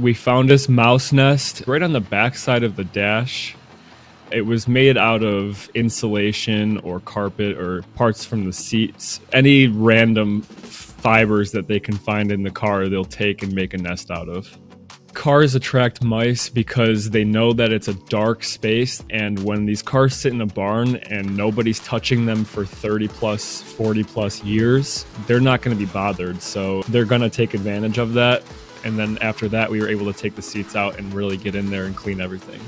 We found this mouse nest right on the backside of the dash. It was made out of insulation or carpet or parts from the seats. Any random fibers that they can find in the car, they'll take and make a nest out of. Cars attract mice because they know that it's a dark space, and when these cars sit in a barn and nobody's touching them for 30 plus, 40 plus years, they're not going to be bothered. So they're going to take advantage of that. And then after that, we were able to take the seats out and really get in there and clean everything.